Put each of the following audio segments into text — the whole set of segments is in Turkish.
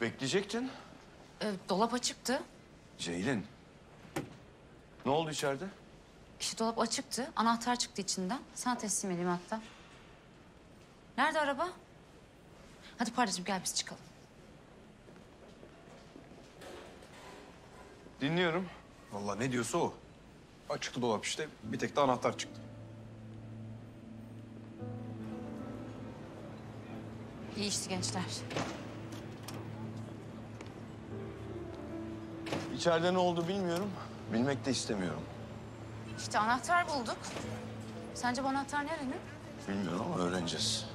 Bekleyecektin. Ee, dolap açıktı. Ceylin. Ne oldu içeride? İşte dolap açıktı. Anahtar çıktı içinden. Sana teslim edeyim hatta. Nerede araba? Hadi Pardacığım gel biz çıkalım. Dinliyorum. Vallahi ne diyorsa o. Açıktı dolap işte. Bir tek de anahtar çıktı. İyi işte gençler. İçeride ne oldu bilmiyorum. Bilmek de istemiyorum. İşte anahtar bulduk. Sence bu anahtar nerenin? Bilmiyorum ama öğreneceğiz.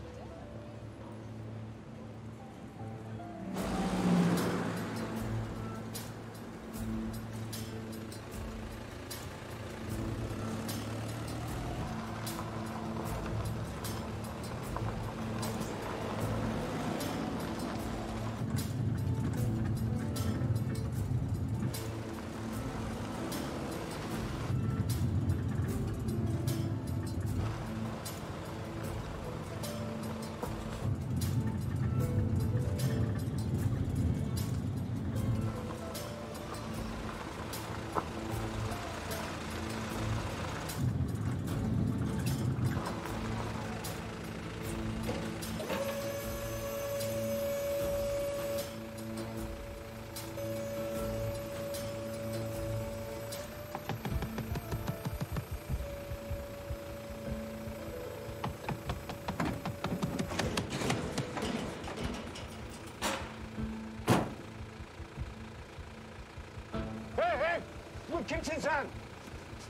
Bu kimsin sen?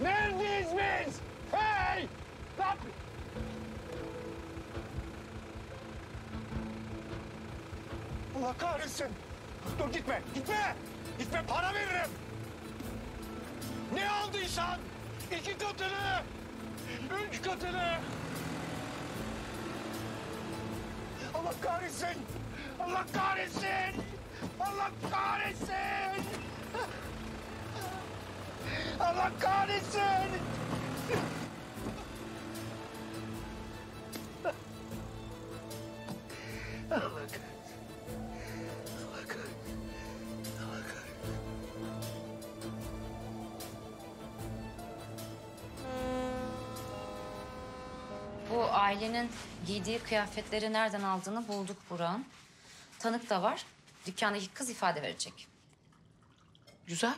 Neredeyiz biz? Hey! Ne Allah kahretsin! Dur gitme, gitme! Gitme, para veririm! Ne aldıysan iki katını, üç katını! Allah kahretsin! Allah kahretsin! Allah kahretsin! Allah kahretsin! Allah kahretsin. Allah kahretsin. Allah kahretsin. Bu ailenin giydiği kıyafetleri nereden aldığını bulduk Burak'ın. Tanık da var. Dükkandaki kız ifade verecek. Güzel.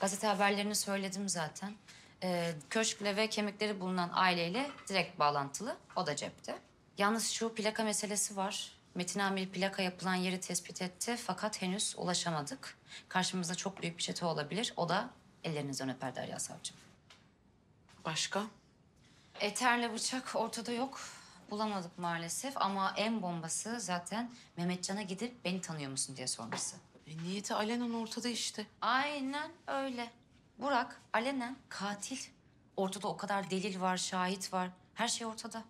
Gazete haberlerini söyledim zaten. Ee, köşkle ve kemikleri bulunan aileyle direkt bağlantılı. O da cepte. Yalnız şu plaka meselesi var. Metin Amir plaka yapılan yeri tespit etti fakat henüz ulaşamadık. Karşımızda çok büyük bir çete olabilir. O da ellerinizden öper Derya Savcım. Başka? Eterle bıçak ortada yok. Bulamadık maalesef ama en bombası zaten Mehmetcan'a gidip beni tanıyor musun diye sorması. E, niyeti alenen ortada işte. Aynen öyle. Burak alenen katil. Ortada o kadar delil var, şahit var. Her şey ortada.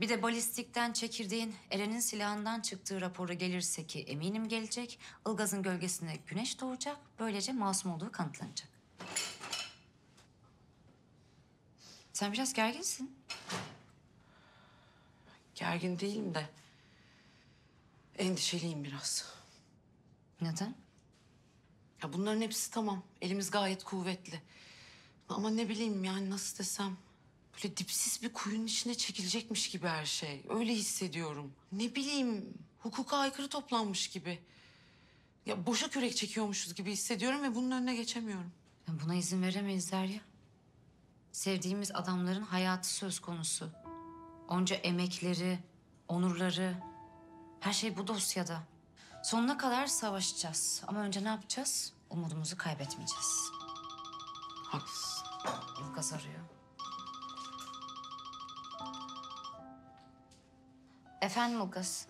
Bir de balistikten çekirdeğin Eren'in silahından çıktığı raporu gelirse ki eminim gelecek. Ilgaz'ın gölgesinde güneş doğacak. Böylece masum olduğu kanıtlanacak. Sen biraz gerginsin. Gergin değilim de. Endişeliyim biraz. Neden? Ya bunların hepsi tamam. Elimiz gayet kuvvetli. Ama ne bileyim yani nasıl desem. Böyle dipsiz bir kuyunun içine çekilecekmiş gibi her şey. Öyle hissediyorum. Ne bileyim hukuka aykırı toplanmış gibi. Ya boşa kürek çekiyormuşuz gibi hissediyorum ve bunun önüne geçemiyorum. Ya Buna izin veremeyiz Derya. Sevdiğimiz adamların hayatı söz konusu. Onca emekleri, onurları, her şey bu dosyada. Sonuna kadar savaşacağız. Ama önce ne yapacağız? Umudumuzu kaybetmeyeceğiz. Haklısın. Ilgaz arıyor. Efendim Ilgaz?